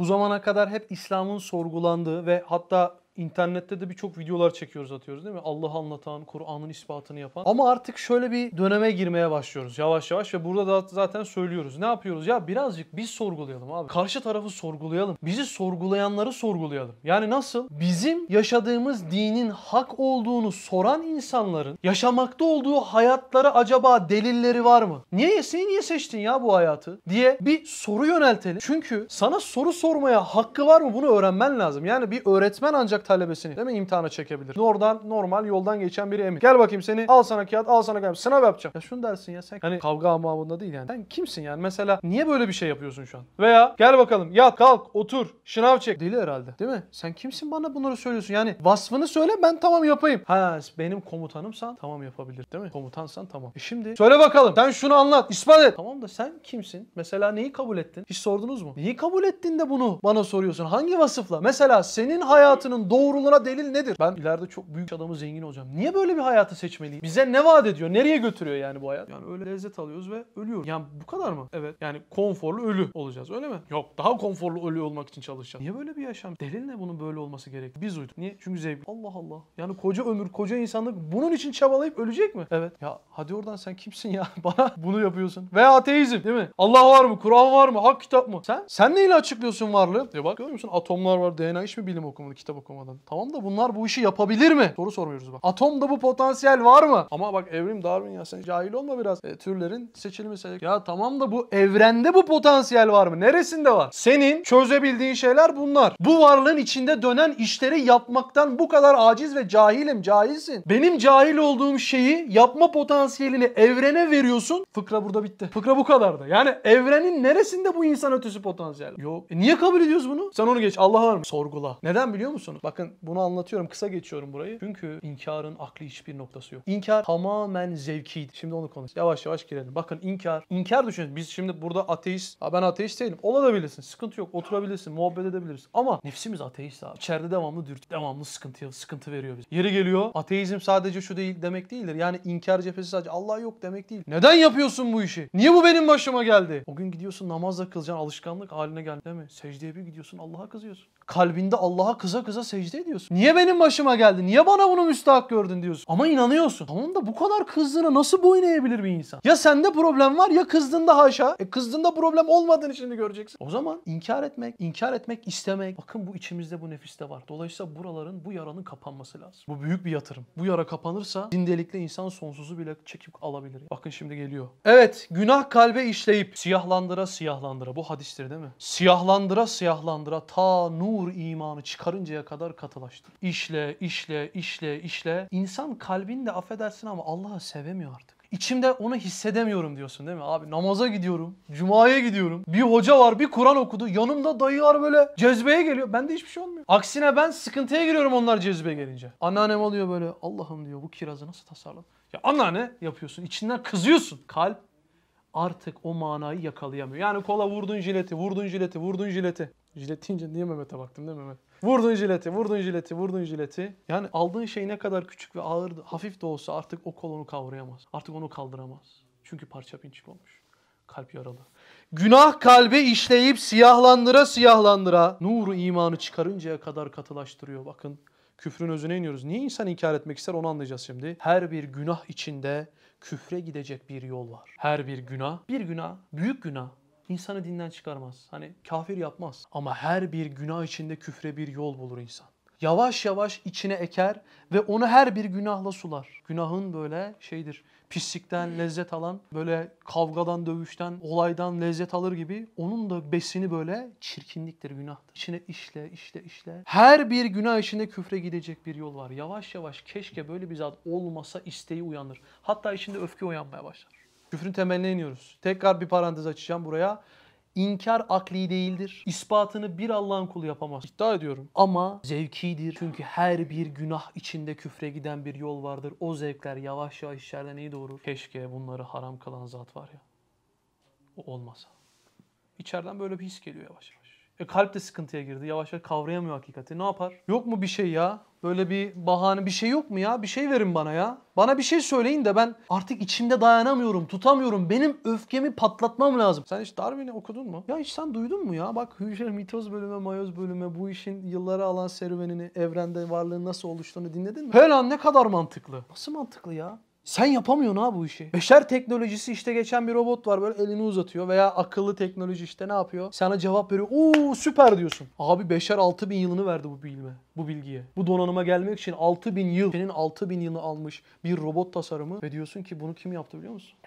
Bu zamana kadar hep İslam'ın sorgulandığı ve hatta İnternette de birçok videolar çekiyoruz atıyoruz değil mi? Allah'ı anlatan, Kur'an'ın ispatını yapan. Ama artık şöyle bir döneme girmeye başlıyoruz yavaş yavaş ve burada da zaten söylüyoruz. Ne yapıyoruz? Ya birazcık biz sorgulayalım abi. Karşı tarafı sorgulayalım. Bizi sorgulayanları sorgulayalım. Yani nasıl? Bizim yaşadığımız dinin hak olduğunu soran insanların yaşamakta olduğu hayatları acaba delilleri var mı? Niye sen niye seçtin ya bu hayatı? diye bir soru yöneltelim. Çünkü sana soru sormaya hakkı var mı bunu öğrenmen lazım. Yani bir öğretmen ancak talebesini değil mi imtihana çekebilir. Oradan normal yoldan geçen biri emin. Gel bakayım seni al sana kağıt al sana kağıt sınav yapacağım. Ya şunu dersin ya sen hani kavga amabında değil yani. Sen kimsin yani mesela niye böyle bir şey yapıyorsun şu an? Veya gel bakalım yat kalk otur şınav çek. Deli herhalde değil mi? Sen kimsin bana bunları söylüyorsun yani vasfını söyle ben tamam yapayım. Ha benim komutanımsan tamam yapabilir değil mi? Komutansan tamam. E şimdi söyle bakalım sen şunu anlat ispat et. Tamam da sen kimsin? Mesela neyi kabul ettin? Hiç sordunuz mu? Neyi kabul ettin de bunu bana soruyorsun? Hangi vasıfla? Mesela senin hayatının doğruluğuna delil nedir? Ben ileride çok büyük adamı zengin olacağım. Niye böyle bir hayatı seçmeliyim? Bize ne vaat ediyor? Nereye götürüyor yani bu hayat? Yani öyle lezzet alıyoruz ve ölüyoruz. Yani bu kadar mı? Evet. Yani konforlu ölü olacağız öyle mi? Yok daha konforlu ölü olmak için çalışacağız. Niye böyle bir yaşam? Delil ne bunun böyle olması gerek? Biz uyduk. Niye? Çünkü zevk. Allah Allah. Yani koca ömür, koca insanlık bunun için çabalayıp ölecek mi? Evet. Ya hadi oradan sen kimsin ya? Bana bunu yapıyorsun. Veya ateizm değil mi? Allah var mı? Kur'an var mı? Hak kitap mı? Sen? Sen neyle açıklıyorsun varlığı? Ya bak görüyor musun? Atomlar var. DNA hiç mi bilim okumadı, kitap okumadan? Tamam da bunlar bu işi yapabilir mi? Soru sormuyoruz bak. Atomda bu potansiyel var mı? Ama bak evrim Darwin ya sen cahil olma biraz. E, türlerin seçilmesi. Ya tamam da bu evrende bu potansiyel var mı? Neresinde var? Senin çözebildiğin şeyler bunlar. Bu varlığın içinde dönen işleri yapmaktan bu kadar aciz ve cahilim, cahilsin. Benim cahil olduğum şeyi yapma potansiyelini evrene veriyorsun. Fıkra burada bitti. Fıkra bu kadardı. Yani evrenin neresinde bu insan ötesi potansiyel? Yok. E niye kabul ediyoruz bunu? Sen onu geç. Allah var mı? Sorgula. Neden biliyor musunuz? Bakın bunu anlatıyorum. Kısa geçiyorum burayı. Çünkü inkarın akli hiçbir noktası yok. İnkar tamamen zevkiydi. Şimdi onu konuş. Yavaş yavaş girelim. Bakın inkar. İnkar düşünün. Biz şimdi burada ateist. Ha ben ateist değilim. Olabilirsin. Sıkıntı yok. Oturabilirsin. Muhabbet edebiliriz. Ama nefsimiz ateist abi. İçeride devamlı dürt. Devamlı sıkıntı, sıkıntı veriyor bize. Yeri geliyor. Ateizm sadece şu değil demek değildir. Yani inkar cephesi sadece Allah yok demek değil. Neden yapıyorsun bu işi? Niye bu benim başıma geldi? O gün gidiyorsun namazla kılacaksın. Alışkanlık haline geldi değil mi? Secdeye bir gidiyorsun Allah'a kızıyorsun. Kalbinde Allah'a kıza kıza secde ediyorsun. Niye benim başıma geldi? Niye bana bunu müstahak gördün diyorsun. Ama inanıyorsun. Tamam da bu kadar kızdığına nasıl boyun eğebilir bir insan? Ya sende problem var ya kızdığında haşa. E kızdığında problem olmadığını şimdi göreceksin. O zaman inkar etmek, inkar etmek istemek. Bakın bu içimizde bu nefiste var. Dolayısıyla buraların bu yaranın kapanması lazım. Bu büyük bir yatırım. Bu yara kapanırsa zindelikle insan sonsuzu bile çekip alabilir. Bakın şimdi geliyor. Evet günah kalbe işleyip siyahlandıra siyahlandıra. Bu hadistir değil mi? Siyahlandıra siyahlandıra ta nur imanı çıkarıncaya kadar katılaştır. İşle, işle, işle, işle. İnsan kalbinde affedersin ama Allah'ı sevemiyor artık. İçimde onu hissedemiyorum diyorsun değil mi? Abi namaza gidiyorum, cumaya gidiyorum. Bir hoca var bir Kur'an okudu. Yanımda dayı var böyle cezbeye geliyor. Bende hiçbir şey olmuyor. Aksine ben sıkıntıya giriyorum onlar cezbeye gelince. Anneannem alıyor böyle Allah'ım diyor bu kirazı nasıl tasarladın? Ya anneanne yapıyorsun içinden kızıyorsun. Kalp artık o manayı yakalayamıyor. Yani kola vurdun jileti, vurdun jileti, vurdun jileti. Jilet deyince niye Mehmet'e baktım değil mi Mehmet? Vurdun jileti, vurdun jileti, vurdun jileti. Yani aldığın şey ne kadar küçük ve ağır, hafif de olsa artık o kol onu kavrayamaz. Artık onu kaldıramaz. Çünkü parça pinçik olmuş. Kalp yaralı. Günah kalbe işleyip siyahlandıra siyahlandıra nuru imanı çıkarıncaya kadar katılaştırıyor. Bakın küfrün özüne iniyoruz. Niye insan inkar etmek ister onu anlayacağız şimdi. Her bir günah içinde küfre gidecek bir yol var. Her bir günah, bir günah, büyük günah insanı dinden çıkarmaz. Hani kafir yapmaz. Ama her bir günah içinde küfre bir yol bulur insan. Yavaş yavaş içine eker ve onu her bir günahla sular. Günahın böyle şeydir pislikten lezzet alan, böyle kavgadan, dövüşten, olaydan lezzet alır gibi onun da besini böyle çirkinliktir, günahtır. İçine işle, işle, işle. Her bir günah içinde küfre gidecek bir yol var. Yavaş yavaş keşke böyle bir zat olmasa isteği uyanır. Hatta içinde öfke uyanmaya başlar. Küfrün temeline iniyoruz. Tekrar bir parantez açacağım buraya. İnkar akli değildir. İspatını bir Allah'ın kulu yapamaz. İddia ediyorum. Ama zevkidir. Çünkü her bir günah içinde küfre giden bir yol vardır. O zevkler yavaş yavaş içeride neyi doğurur? Keşke bunları haram kılan zat var ya. O olmasa. İçeriden böyle bir his geliyor yavaş yavaş. E kalp de sıkıntıya girdi. Yavaş yavaş kavrayamıyor hakikati. Ne yapar? Yok mu bir şey ya? Böyle bir bahane bir şey yok mu ya? Bir şey verin bana ya. Bana bir şey söyleyin de ben artık içimde dayanamıyorum, tutamıyorum. Benim öfkemi patlatmam lazım. Sen hiç Darwin'i okudun mu? Ya hiç sen duydun mu ya? Bak hücre mitoz bölümü, mayoz bölümü bu işin yılları alan serüvenini, evrende varlığın nasıl oluştuğunu dinledin mi? He lan ne kadar mantıklı. Nasıl mantıklı ya? Sen yapamıyorsun ha bu işi. Beşer teknolojisi işte geçen bir robot var böyle elini uzatıyor veya akıllı teknoloji işte ne yapıyor? Sana cevap veriyor. Oo süper diyorsun. Abi Beşer 6000 yılını verdi bu bilme, bu bilgiye. Bu donanıma gelmek için 6000 yıl. Senin 6000 yılını almış bir robot tasarımı ve diyorsun ki bunu kim yaptı biliyor musun?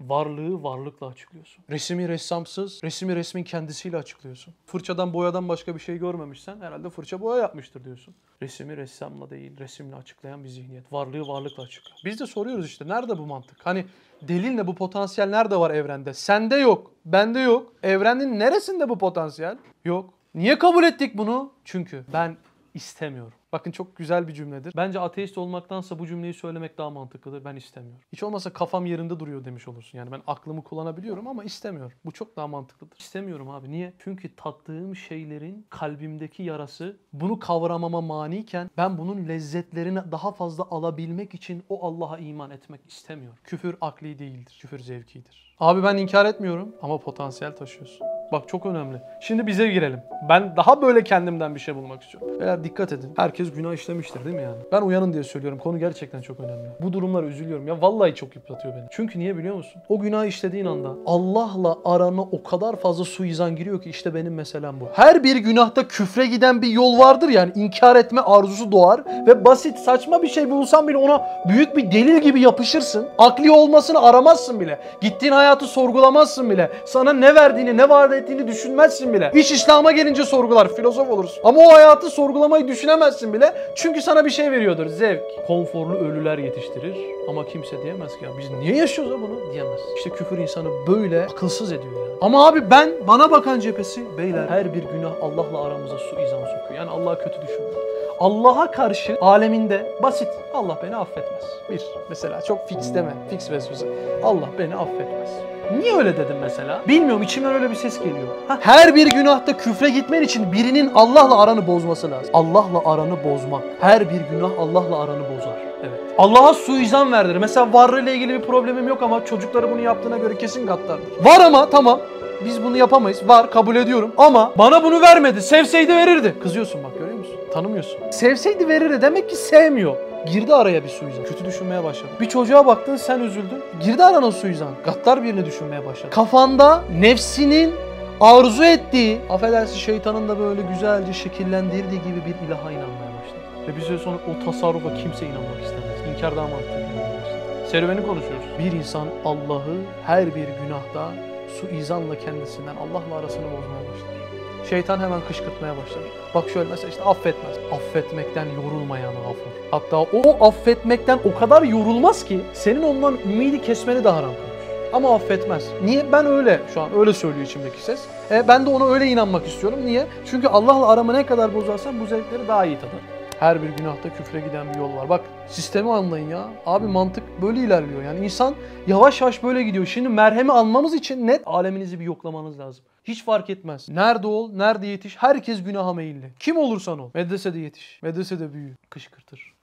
Varlığı varlıkla açıklıyorsun. Resmi ressamsız, resmi resmin kendisiyle açıklıyorsun. Fırçadan boyadan başka bir şey görmemişsen herhalde fırça boya yapmıştır diyorsun. Resmi ressamla değil, resimle açıklayan bir zihniyet. Varlığı varlıkla açıklıyor. Biz de soruyoruz işte nerede bu mantık? Hani delil ne bu potansiyel nerede var evrende? Sende yok, bende yok. Evrenin neresinde bu potansiyel? Yok. Niye kabul ettik bunu? Çünkü ben istemiyorum. Bakın çok güzel bir cümledir. Bence ateist olmaktansa bu cümleyi söylemek daha mantıklıdır. Ben istemiyorum. Hiç olmasa kafam yerinde duruyor demiş olursun. Yani ben aklımı kullanabiliyorum ama istemiyorum. Bu çok daha mantıklıdır. İstemiyorum abi. Niye? Çünkü tattığım şeylerin kalbimdeki yarası bunu kavramama maniyken ben bunun lezzetlerini daha fazla alabilmek için o Allah'a iman etmek istemiyorum. Küfür akli değildir. Küfür zevkidir. Abi ben inkar etmiyorum ama potansiyel taşıyorsun. Bak çok önemli. Şimdi bize girelim. Ben daha böyle kendimden bir şey bulmak istiyorum. Beyler dikkat edin. Herkes günah işlemiştir değil mi yani? Ben uyanın diye söylüyorum. Konu gerçekten çok önemli. Bu durumlara üzülüyorum. Ya vallahi çok yıpratıyor beni. Çünkü niye biliyor musun? O günah işlediğin anda Allah'la arana o kadar fazla suizan giriyor ki işte benim meselem bu. Her bir günahta küfre giden bir yol vardır yani. inkar etme arzusu doğar ve basit saçma bir şey bulsan bile ona büyük bir delil gibi yapışırsın. Akli olmasını aramazsın bile. Gittiğin hayatı sorgulamazsın bile. Sana ne verdiğini, ne vaat ettiğini düşünmezsin bile. İş İslam'a gelince sorgular, filozof olursun. Ama o hayatı sorgulamayı düşünemezsin bile. Çünkü sana bir şey veriyordur, zevk. Konforlu ölüler yetiştirir ama kimse diyemez ki ya biz niye yaşıyoruz ya bunu diyemez. İşte küfür insanı böyle akılsız ediyor yani. Ama abi ben bana bakan cephesi beyler her bir günah Allah'la aramıza su izan sokuyor. Yani Allah'a kötü düşünmek. Allah'a karşı aleminde basit. Allah beni affetmez. Bir. Mesela çok fix deme. Fix vesvese. Allah beni affetmez. Niye öyle dedim mesela? Bilmiyorum içimden öyle bir ses geliyor. Ha, Her bir günahta küfre gitmen için birinin Allah'la aranı bozması lazım. Allah'la aranı bozmak. Her bir günah Allah'la aranı bozar. Evet. Allah'a suizan verdir. Mesela varlığıyla ilgili bir problemim yok ama çocukları bunu yaptığına göre kesin gaddardır. Var ama tamam. Biz bunu yapamayız. Var kabul ediyorum. Ama bana bunu vermedi. Sevseydi verirdi. Kızıyorsun bak görüyor musun? Tanımıyorsun. Sevseydi verirdi. Demek ki sevmiyor. Girdi araya bir suizan. Kötü düşünmeye başladı. Bir çocuğa baktın sen üzüldün. Girdi arana suizan. Gaddar birini düşünmeye başladı. Kafanda nefsinin arzu ettiği, affedersin şeytanın da böyle güzelce şekillendirdiği gibi bir ilaha inanmaya başladı. Ve bir süre sonra o tasarrufa kimse inanmak istemez. İnkar daha mantıklı gelmeye başladı. Serüveni konuşuyoruz. Bir insan Allah'ı her bir günahta suizanla kendisinden Allah'la arasını bozmaya başlar. Şeytan hemen kışkırtmaya başlar. Bak şöyle mesela işte affetmez. Affetmekten yorulmayan gafur. Hatta o, affetmekten o kadar yorulmaz ki senin ondan ümidi kesmeni de haram kılmış. Ama affetmez. Niye? Ben öyle şu an öyle söylüyor içimdeki ses. E, ben de ona öyle inanmak istiyorum. Niye? Çünkü Allah'la aramı ne kadar bozarsan bu zevkleri daha iyi tadar. Her bir günahta küfre giden bir yol var. Bak sistemi anlayın ya. Abi mantık böyle ilerliyor. Yani insan yavaş yavaş böyle gidiyor. Şimdi merhemi almamız için net aleminizi bir yoklamanız lazım. Hiç fark etmez. Nerede ol, nerede yetiş. Herkes günaha meyilli. Kim olursan ol. Medresede yetiş. Medresede büyü. Kışkırtır.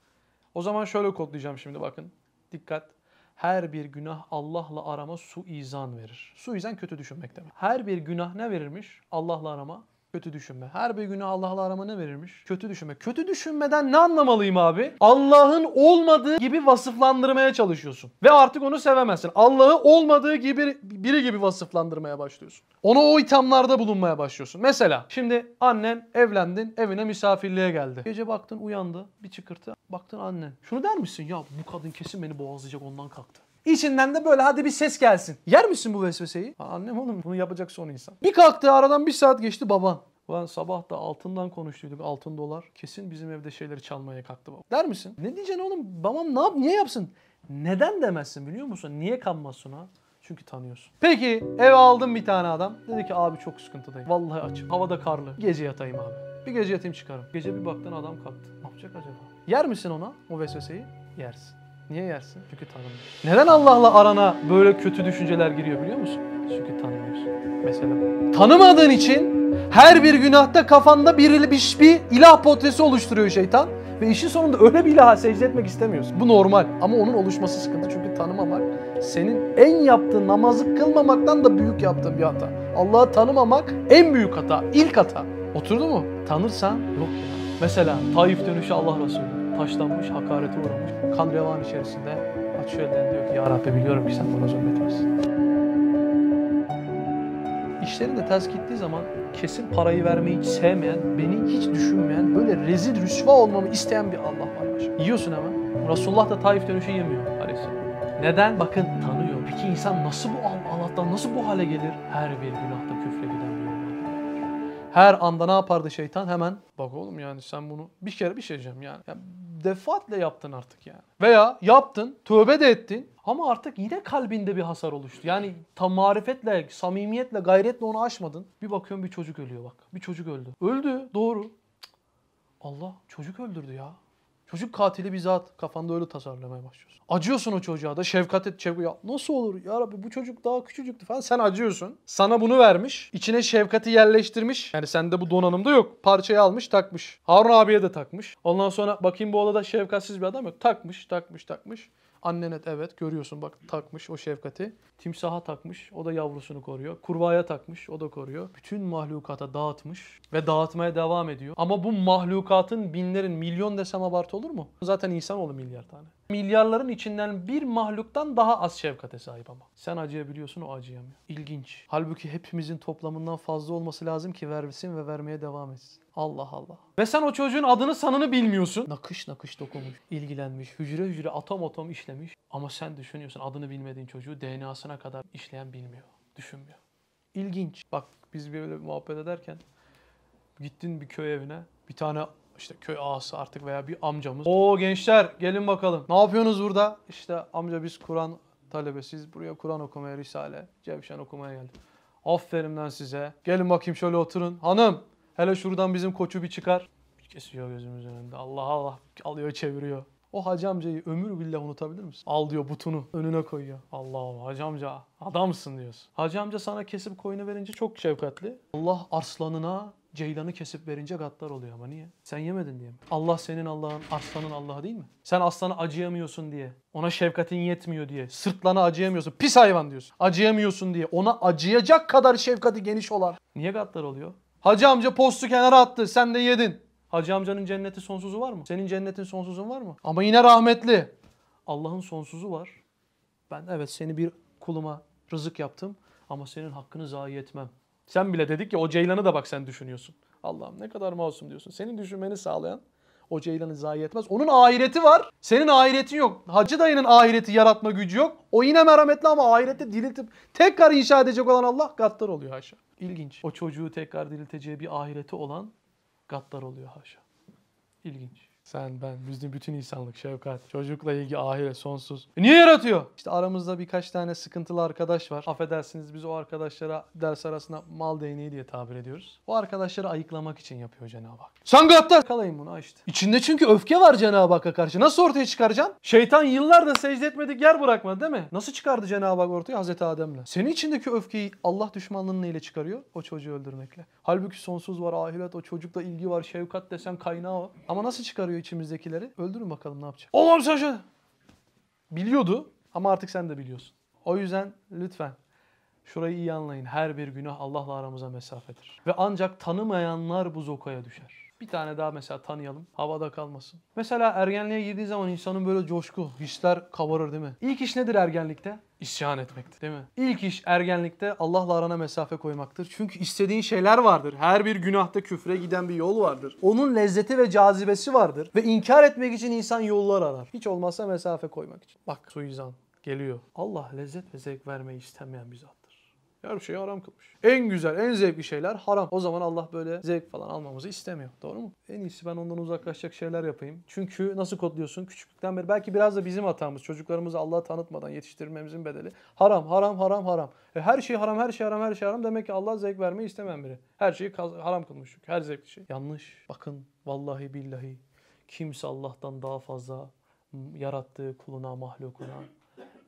O zaman şöyle kodlayacağım şimdi bakın. Dikkat. Her bir günah Allah'la arama suizan verir. Suizan kötü düşünmek demek. Her bir günah ne verirmiş? Allah'la arama kötü düşünme. Her bir günah Allah'la arama ne verirmiş? Kötü düşünme. Kötü düşünmeden ne anlamalıyım abi? Allah'ın olmadığı gibi vasıflandırmaya çalışıyorsun. Ve artık onu sevemezsin. Allah'ı olmadığı gibi biri gibi vasıflandırmaya başlıyorsun. Ona o ithamlarda bulunmaya başlıyorsun. Mesela şimdi annen evlendin evine misafirliğe geldi. Gece baktın uyandı bir çıkırtı. Baktın annen. Şunu der misin? Ya bu kadın kesin beni boğazlayacak ondan kalktı. İçinden de böyle hadi bir ses gelsin. Yer misin bu vesveseyi? Ha, annem oğlum bunu yapacak son insan. Bir kalktı aradan bir saat geçti baban. Ulan sabah da altından konuştuyduk altın dolar. Kesin bizim evde şeyleri çalmaya kalktı baba. Der misin? Ne diyeceksin oğlum? Babam ne yap niye yapsın? Neden demezsin biliyor musun? Niye kanmazsın ha? Çünkü tanıyorsun. Peki eve aldım bir tane adam. Dedi ki abi çok sıkıntıdayım. Vallahi açım. Havada karlı. Gece yatayım abi. Bir gece yatayım çıkarım. Gece bir baktın adam kalktı. Ne yapacak acaba? Yer misin ona o vesveseyi? Yersin. Niye yersin? Çünkü tanımıyorsun. Neden Allah'la arana böyle kötü düşünceler giriyor biliyor musun? Çünkü tanımıyorsun. Mesela tanımadığın için Her bir günahta kafanda bir, bir, bir ilah portresi oluşturuyor şeytan. Ve işin sonunda öyle bir ilaha secde etmek istemiyorsun. Bu normal ama onun oluşması sıkıntı çünkü tanımamak senin en yaptığın namazı kılmamaktan da büyük yaptığın bir hata. Allah'ı tanımamak en büyük hata, ilk hata. Oturdu mu? Tanırsan yok ya. Mesela Taif dönüşü Allah Resulü taşlanmış, hakarete uğramış. Kan revan içerisinde açıyor ellerini diyor ki Ya Rabbi biliyorum ki sen bana zulmetmezsin. İşlerin de ters gittiği zaman kesin parayı vermeyi hiç sevmeyen, beni hiç düşünmeyen, böyle rezil rüsva olmamı isteyen bir Allah var başka. Yiyorsun hemen. Resulullah da Taif dönüşü yemiyor aleyhisselam. Neden? Bakın tanıyor. Peki insan nasıl bu Al- Allah'tan nasıl bu hale gelir? Her bir günahta küfre giden bir. Her anda ne yapardı şeytan? Hemen bak oğlum yani sen bunu bir kere bir şey diyeceğim yani. Ya defaatle yaptın artık yani. Veya yaptın, tövbe de ettin ama artık yine kalbinde bir hasar oluştu. Yani tam marifetle, samimiyetle, gayretle onu aşmadın. Bir bakıyorum bir çocuk ölüyor bak. Bir çocuk öldü. Öldü doğru. Allah çocuk öldürdü ya. Çocuk katili bizzat kafanda öyle tasarlamaya başlıyorsun. Acıyorsun o çocuğa da şefkat et şefkat. Ya nasıl olur ya Rabbi bu çocuk daha küçücüktü falan. Sen acıyorsun. Sana bunu vermiş. içine şefkati yerleştirmiş. Yani sende bu donanımda yok. Parçayı almış takmış. Harun abiye de takmış. Ondan sonra bakayım bu odada şefkatsiz bir adam yok. Takmış takmış takmış. Annene evet görüyorsun bak takmış o şefkati. Timsaha takmış o da yavrusunu koruyor. Kurbağaya takmış o da koruyor. Bütün mahlukata dağıtmış ve dağıtmaya devam ediyor. Ama bu mahlukatın binlerin milyon desem abartı olur mu? Zaten insanoğlu milyar tane. Milyarların içinden bir mahluktan daha az şefkate sahip ama. Sen acıyabiliyorsun o acıyamıyor. İlginç. Halbuki hepimizin toplamından fazla olması lazım ki versin ve vermeye devam etsin. Allah Allah. Ve sen o çocuğun adını sanını bilmiyorsun. Nakış nakış dokunmuş, ilgilenmiş, hücre hücre atom atom işlemiş. Ama sen düşünüyorsun adını bilmediğin çocuğu DNA'sına kadar işleyen bilmiyor, düşünmüyor. İlginç. Bak biz böyle muhabbet ederken gittin bir köy evine bir tane işte köy ağası artık veya bir amcamız. Oo gençler gelin bakalım. Ne yapıyorsunuz burada? İşte amca biz Kur'an talebesiyiz. Buraya Kur'an okumaya, Risale, Cevşen okumaya geldik. Aferin lan size. Gelin bakayım şöyle oturun. Hanım hele şuradan bizim koçu bir çıkar. Kesiyor gözümüzün önünde. Allah Allah alıyor çeviriyor. O hacı amcayı ömür billah unutabilir misin? Al diyor butunu önüne koyuyor. Allah Allah hacı amca adamsın diyorsun. Hacı amca sana kesip koyunu verince çok şefkatli. Allah arslanına ceylanı kesip verince gaddar oluyor ama niye? Sen yemedin diye mi? Allah senin Allah'ın, arslanın Allah'ı değil mi? Sen aslana acıyamıyorsun diye, ona şefkatin yetmiyor diye, sırtlana acıyamıyorsun, pis hayvan diyorsun. Acıyamıyorsun diye, ona acıyacak kadar şefkati geniş olan. Niye gaddar oluyor? Hacı amca postu kenara attı, sen de yedin. Hacı amcanın cenneti sonsuzu var mı? Senin cennetin sonsuzun var mı? Ama yine rahmetli. Allah'ın sonsuzu var. Ben evet seni bir kuluma rızık yaptım ama senin hakkını zayi etmem. Sen bile dedik ya o ceylanı da bak sen düşünüyorsun. Allah'ım ne kadar masum diyorsun. Senin düşünmeni sağlayan o ceylanı zayi etmez. Onun ahireti var. Senin ahiretin yok. Hacı dayının ahireti yaratma gücü yok. O yine merhametli ama ahireti diriltip tekrar inşa edecek olan Allah gaddar oluyor haşa. İlginç. O çocuğu tekrar dirilteceği bir ahireti olan gaddar oluyor haşa. İlginç. Sen, ben, bizim bütün insanlık, şefkat, çocukla ilgi, ahiret, sonsuz. E niye yaratıyor? İşte aramızda birkaç tane sıkıntılı arkadaş var. Affedersiniz biz o arkadaşlara ders arasında mal değneği diye tabir ediyoruz. O arkadaşları ayıklamak için yapıyor Cenab-ı Hak. Sen gaddar! Kalayın bunu işte. İçinde çünkü öfke var Cenab-ı Hakk'a karşı. Nasıl ortaya çıkaracaksın? Şeytan yıllardır secde etmedik yer bırakmadı değil mi? Nasıl çıkardı Cenab-ı Hak ortaya? Hazreti Adem'le. Senin içindeki öfkeyi Allah düşmanlığını neyle çıkarıyor? O çocuğu öldürmekle. Halbuki sonsuz var, ahiret, o çocukla ilgi var, şefkat desen kaynağı o. Ama nasıl çıkarıyor içimizdekileri? Öldürün bakalım ne yapacak. Oğlum sen şöyle- Biliyordu ama artık sen de biliyorsun. O yüzden lütfen şurayı iyi anlayın. Her bir günah Allah'la aramıza mesafedir. Ve ancak tanımayanlar bu zokaya düşer. Bir tane daha mesela tanıyalım. Havada kalmasın. Mesela ergenliğe girdiği zaman insanın böyle coşku, hisler kabarır değil mi? İlk iş nedir ergenlikte? İsyan etmektir değil mi? İlk iş ergenlikte Allah'la arana mesafe koymaktır. Çünkü istediğin şeyler vardır. Her bir günahta küfre giden bir yol vardır. Onun lezzeti ve cazibesi vardır. Ve inkar etmek için insan yollar arar. Hiç olmazsa mesafe koymak için. Bak suizan geliyor. Allah lezzet ve zevk vermeyi istemeyen bir zattır. Her şeyi haram kılmış. En güzel, en zevkli şeyler haram. O zaman Allah böyle zevk falan almamızı istemiyor. Doğru mu? En iyisi ben ondan uzaklaşacak şeyler yapayım. Çünkü nasıl kodluyorsun? Küçüklükten beri belki biraz da bizim hatamız. Çocuklarımızı Allah'a tanıtmadan yetiştirmemizin bedeli. Haram, haram, haram, haram. E her şey haram, her şey haram, her şey haram. Demek ki Allah zevk vermeyi istemeyen biri. Her şeyi haram kılmış çünkü. Her zevkli şey. Yanlış. Bakın vallahi billahi kimse Allah'tan daha fazla yarattığı kuluna, mahlukuna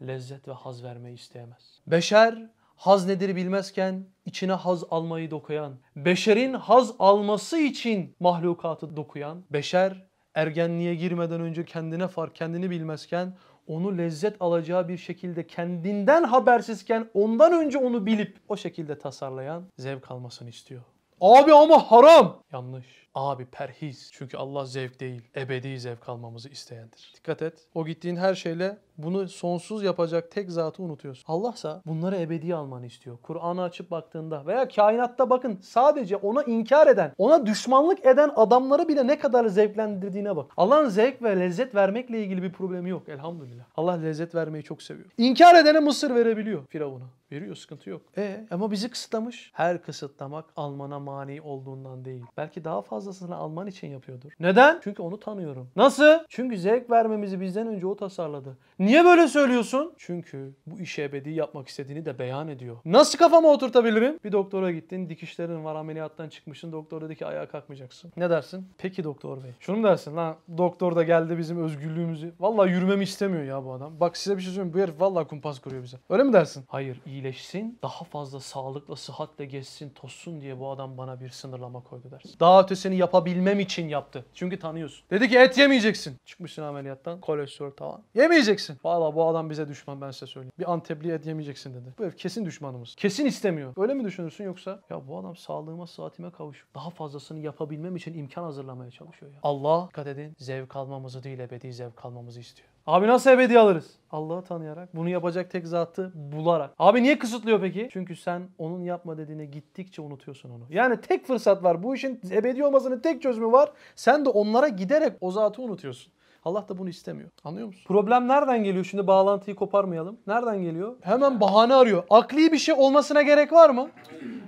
lezzet ve haz vermeyi isteyemez. Beşer haz nedir bilmezken içine haz almayı dokuyan, beşerin haz alması için mahlukatı dokuyan, beşer ergenliğe girmeden önce kendine fark, kendini bilmezken onu lezzet alacağı bir şekilde kendinden habersizken ondan önce onu bilip o şekilde tasarlayan zevk almasını istiyor. Abi ama haram. Yanlış. Abi perhiz. Çünkü Allah zevk değil, ebedi zevk almamızı isteyendir. Dikkat et. O gittiğin her şeyle bunu sonsuz yapacak tek zatı unutuyorsun. Allahsa bunları ebedi almanı istiyor. Kur'an'ı açıp baktığında veya kainatta bakın sadece ona inkar eden, ona düşmanlık eden adamları bile ne kadar zevklendirdiğine bak. Allah'ın zevk ve lezzet vermekle ilgili bir problemi yok elhamdülillah. Allah lezzet vermeyi çok seviyor. İnkar edene mısır verebiliyor Firavun'a. Veriyor sıkıntı yok. E ama bizi kısıtlamış. Her kısıtlamak almana mani olduğundan değil. Belki daha fazlasını alman için yapıyordur. Neden? Çünkü onu tanıyorum. Nasıl? Çünkü zevk vermemizi bizden önce o tasarladı. Niye böyle söylüyorsun? Çünkü bu işi ebedi yapmak istediğini de beyan ediyor. Nasıl kafama oturtabilirim? Bir doktora gittin, dikişlerin var, ameliyattan çıkmışsın. Doktor dedi ki ayağa kalkmayacaksın. Ne dersin? Peki doktor bey. Şunu mu dersin lan doktor da geldi bizim özgürlüğümüzü. Vallahi yürümemi istemiyor ya bu adam. Bak size bir şey söyleyeyim. Bu herif vallahi kumpas kuruyor bize. Öyle mi dersin? Hayır iyileşsin. Daha fazla sağlıkla, sıhhatle geçsin, tozsun diye bu adam bana bir sınırlama koydu dersin. Daha ötesini yapabilmem için yaptı. Çünkü tanıyorsun. Dedi ki et yemeyeceksin. Çıkmışsın ameliyattan. Kolesterol tavan. Yemeyeceksin. Valla bu adam bize düşman ben size söyleyeyim. Bir antepli et yemeyeceksin dedi. Bu herif kesin düşmanımız. Kesin istemiyor. Öyle mi düşünürsün yoksa? Ya bu adam sağlığıma, sıhhatime kavuş. Daha fazlasını yapabilmem için imkan hazırlamaya çalışıyor ya. Allah dikkat edin zevk almamızı değil ebedi zevk almamızı istiyor. Abi nasıl ebedi alırız? Allah'ı tanıyarak, bunu yapacak tek zatı bularak. Abi niye kısıtlıyor peki? Çünkü sen onun yapma dediğine gittikçe unutuyorsun onu. Yani tek fırsat var. Bu işin ebedi olmasının tek çözümü var. Sen de onlara giderek o zatı unutuyorsun. Allah da bunu istemiyor. Anlıyor musun? Problem nereden geliyor? Şimdi bağlantıyı koparmayalım. Nereden geliyor? Hemen bahane arıyor. Akli bir şey olmasına gerek var mı?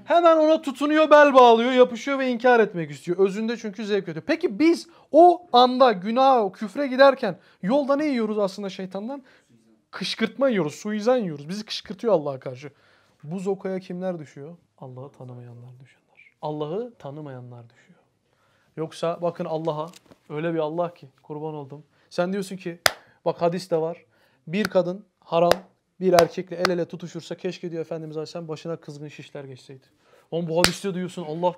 Hemen ona tutunuyor, bel bağlıyor, yapışıyor ve inkar etmek istiyor. Özünde çünkü zevk ediyor. Peki biz o anda günah, küfre giderken yolda ne yiyoruz aslında şeytandan? Kışkırtma yiyoruz, suizan yiyoruz. Bizi kışkırtıyor Allah'a karşı. Bu zokaya kimler düşüyor? Allah'ı tanımayanlar düşüyorlar. Allah'ı tanımayanlar düşüyor. Yoksa bakın Allah'a öyle bir Allah ki kurban oldum. Sen diyorsun ki bak hadis de var. Bir kadın haram bir erkekle el ele tutuşursa keşke diyor Efendimiz Aleyhisselam başına kızgın şişler geçseydi. Oğlum bu hadiste diyorsun Allah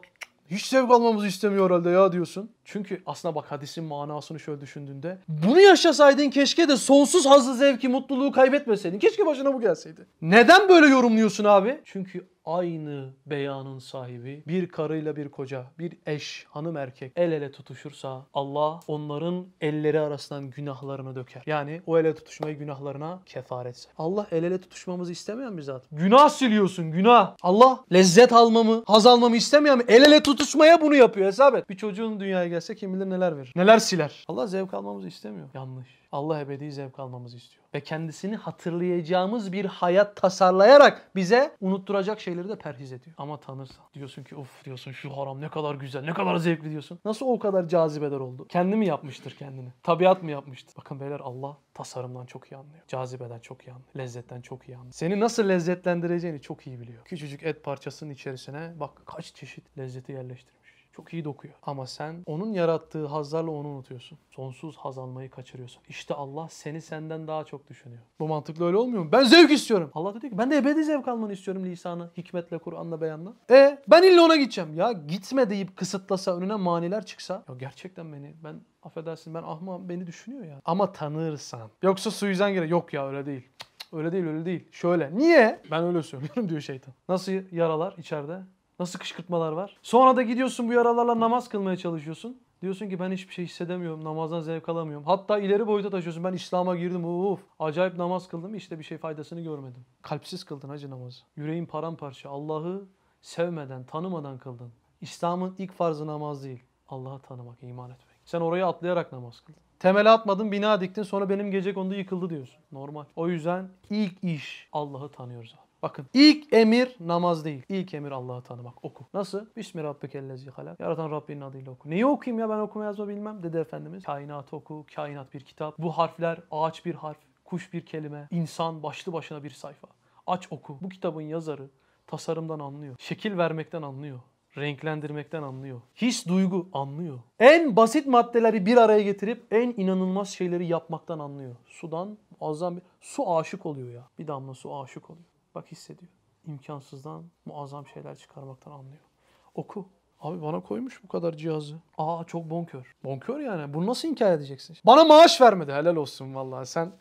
hiç zevk almamızı istemiyor herhalde ya diyorsun. Çünkü aslında bak hadisin manasını şöyle düşündüğünde bunu yaşasaydın keşke de sonsuz hazzı zevki mutluluğu kaybetmeseydin. Keşke başına bu gelseydi. Neden böyle yorumluyorsun abi? Çünkü aynı beyanın sahibi bir karıyla bir koca, bir eş, hanım erkek el ele tutuşursa Allah onların elleri arasından günahlarını döker. Yani o ele tutuşmayı günahlarına kefaret ser. Allah el ele tutuşmamızı istemeyen bir zat. Günah siliyorsun günah. Allah lezzet almamı, haz almamı istemeyen mi? El ele tutuşmaya bunu yapıyor hesap et. Bir çocuğun dünyaya gelse kim bilir neler verir. Neler siler. Allah zevk almamızı istemiyor. Yanlış. Allah ebedi zevk almamızı istiyor. Ve kendisini hatırlayacağımız bir hayat tasarlayarak bize unutturacak şeyleri de perhiz ediyor. Ama tanırsan diyorsun ki uf diyorsun şu haram ne kadar güzel ne kadar zevkli diyorsun. Nasıl o kadar cazibedar oldu? Kendi mi yapmıştır kendini? Tabiat mı yapmıştır? Bakın beyler Allah tasarımdan çok iyi anlıyor. Cazibeden çok iyi anlıyor. Lezzetten çok iyi anlıyor. Seni nasıl lezzetlendireceğini çok iyi biliyor. Küçücük et parçasının içerisine bak kaç çeşit lezzeti yerleştirmiş. Çok iyi dokuyor. Ama sen onun yarattığı hazlarla onu unutuyorsun. Sonsuz haz almayı kaçırıyorsun. İşte Allah seni senden daha çok düşünüyor. Bu mantıklı öyle olmuyor mu? Ben zevk istiyorum. Allah diyor ki ben de ebedi zevk almanı istiyorum lisanı, hikmetle, Kur'an'la, beyanla. E ben illa ona gideceğim. Ya gitme deyip kısıtlasa önüne maniler çıksa. Ya gerçekten beni ben affedersin ben ahmam beni düşünüyor ya. Ama tanırsan. Yoksa suizan gerek. Yok ya öyle değil. Öyle değil öyle değil. Şöyle. Niye? Ben öyle söylüyorum diyor şeytan. Nasıl yaralar içeride? Nasıl kışkırtmalar var? Sonra da gidiyorsun bu yaralarla namaz kılmaya çalışıyorsun. Diyorsun ki ben hiçbir şey hissedemiyorum, namazdan zevk alamıyorum. Hatta ileri boyuta taşıyorsun. Ben İslam'a girdim, uf, acayip namaz kıldım. İşte bir şey faydasını görmedim. Kalpsiz kıldın hacı namazı. Yüreğin paramparça. Allah'ı sevmeden, tanımadan kıldın. İslam'ın ilk farzı namaz değil. Allah'ı tanımak, iman etmek. Sen oraya atlayarak namaz kıldın. Temel atmadın, bina diktin, sonra benim gece kondu yıkıldı diyorsun. Normal. O yüzden ilk iş Allah'ı tanıyoruz abi. Bakın ilk emir namaz değil. İlk emir Allah'ı tanımak. Oku. Nasıl? Bismi rabbikellezi halak. Yaratan Rabbinin adıyla oku. Neyi okuyayım ya ben okuma yazma bilmem dedi Efendimiz. Kainatı oku. Kainat bir kitap. Bu harfler ağaç bir harf. Kuş bir kelime. insan başlı başına bir sayfa. Aç oku. Bu kitabın yazarı tasarımdan anlıyor. Şekil vermekten anlıyor. Renklendirmekten anlıyor. His, duygu anlıyor. En basit maddeleri bir araya getirip en inanılmaz şeyleri yapmaktan anlıyor. Sudan muazzam bir... Su aşık oluyor ya. Bir damla su aşık oluyor. Bak hissediyor. imkansızdan muazzam şeyler çıkarmaktan anlıyor. Oku. Abi bana koymuş bu kadar cihazı. Aa çok bonkör. Bonkör yani. Bunu nasıl inkar edeceksin? Bana maaş vermedi. Helal olsun vallahi. Sen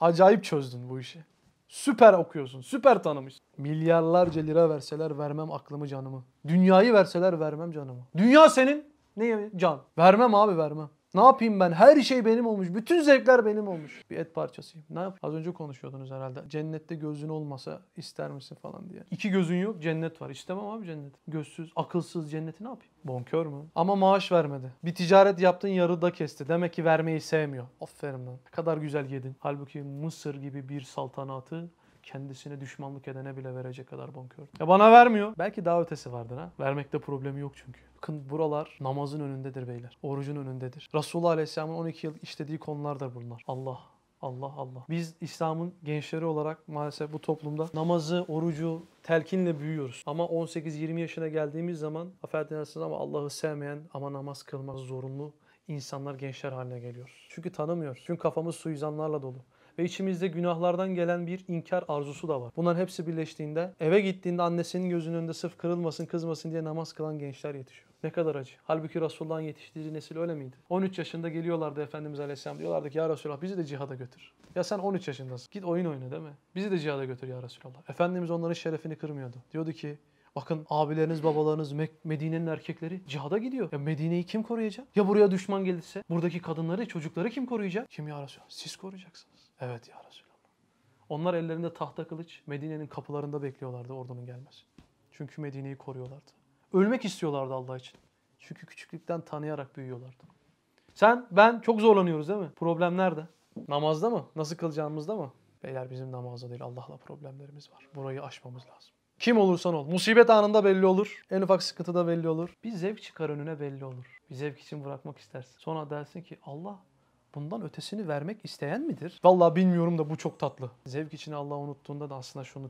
acayip çözdün bu işi. Süper okuyorsun. Süper tanımışsın. Milyarlarca lira verseler vermem aklımı canımı. Dünyayı verseler vermem canımı. Dünya senin. Ne can? Vermem abi vermem. Ne yapayım ben? Her şey benim olmuş. Bütün zevkler benim olmuş. Bir et parçasıyım. Ne yap? Az önce konuşuyordunuz herhalde. Cennette gözün olmasa ister misin falan diye. İki gözün yok cennet var. İstemem abi cennet. Gözsüz, akılsız cenneti ne yapayım? Bonkör mü? Ama maaş vermedi. Bir ticaret yaptın yarıda kesti. Demek ki vermeyi sevmiyor. Aferin lan. Ne kadar güzel yedin. Halbuki Mısır gibi bir saltanatı kendisine düşmanlık edene bile verecek kadar bonkör. Ya bana vermiyor. Belki daha ötesi vardır ha. Vermekte problemi yok çünkü. Bakın buralar namazın önündedir beyler. Orucun önündedir. Resulullah Aleyhisselam'ın 12 yıl işlediği konulardır bunlar. Allah Allah Allah. Biz İslam'ın gençleri olarak maalesef bu toplumda namazı, orucu telkinle büyüyoruz. Ama 18-20 yaşına geldiğimiz zaman affedersiniz ama Allah'ı sevmeyen ama namaz kılmak zorunlu insanlar gençler haline geliyoruz. Çünkü tanımıyoruz. Çünkü kafamız suizanlarla dolu ve içimizde günahlardan gelen bir inkar arzusu da var. Bunların hepsi birleştiğinde eve gittiğinde annesinin gözünün önünde sırf kırılmasın kızmasın diye namaz kılan gençler yetişiyor. Ne kadar acı. Halbuki Resulullah'ın yetiştirdiği nesil öyle miydi? 13 yaşında geliyorlardı Efendimiz Aleyhisselam diyorlardı ki ya Resulallah bizi de cihada götür. Ya sen 13 yaşındasın. Git oyun oyna değil mi? Bizi de cihada götür ya Resulallah. Efendimiz onların şerefini kırmıyordu. Diyordu ki Bakın abileriniz, babalarınız, Medine'nin erkekleri cihada gidiyor. Ya Medine'yi kim koruyacak? Ya buraya düşman gelirse? Buradaki kadınları, çocukları kim koruyacak? Kim ya Resulallah? Siz koruyacaksınız. Evet ya Resulallah. Onlar ellerinde tahta kılıç Medine'nin kapılarında bekliyorlardı ordunun gelmesi. Çünkü Medine'yi koruyorlardı. Ölmek istiyorlardı Allah için. Çünkü küçüklükten tanıyarak büyüyorlardı. Sen, ben çok zorlanıyoruz değil mi? Problem nerede? Namazda mı? Nasıl kılacağımızda mı? Beyler bizim namazda değil Allah'la problemlerimiz var. Burayı aşmamız lazım. Kim olursan ol. Musibet anında belli olur. En ufak sıkıntıda belli olur. Bir zevk çıkar önüne belli olur. Bir zevk için bırakmak istersin. Sonra dersin ki Allah bundan ötesini vermek isteyen midir? Vallahi bilmiyorum da bu çok tatlı. Zevk için Allah'ı unuttuğunda da aslında şunu